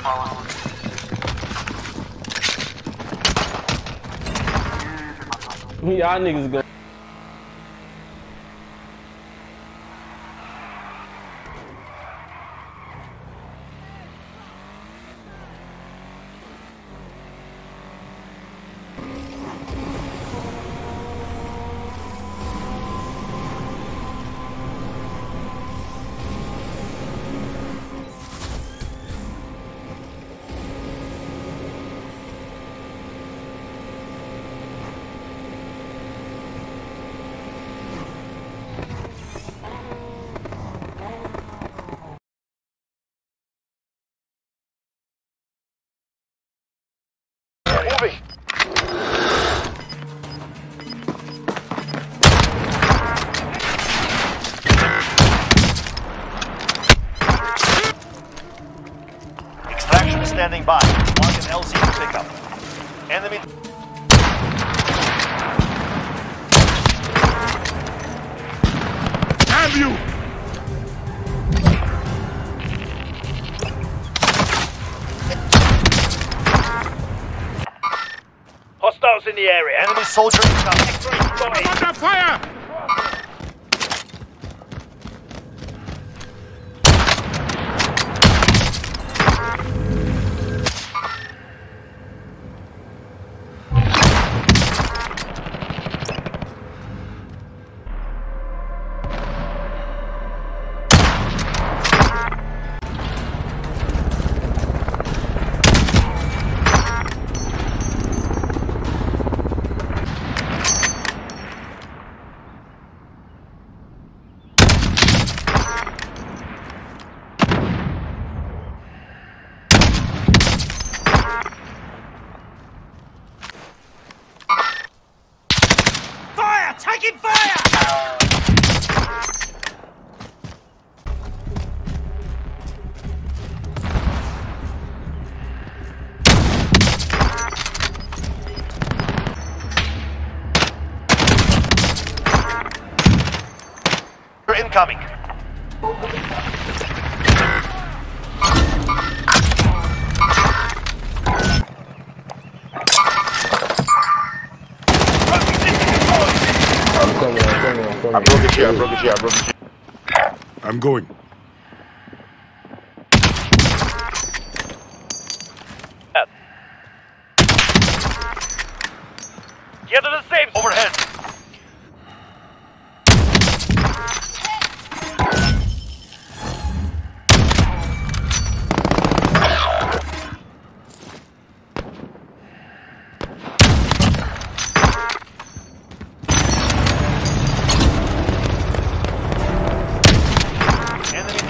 not. Y'all niggas go. Moving. Extraction is standing by. Mark an LZ to pick up. Enemy. Have you! Hostiles in the area. Enemy soldier incoming. Under fire! Taking fire! Incoming. I broke his shit, I broke his shit, I broke his shit. I'm going. Get to the safe overhead.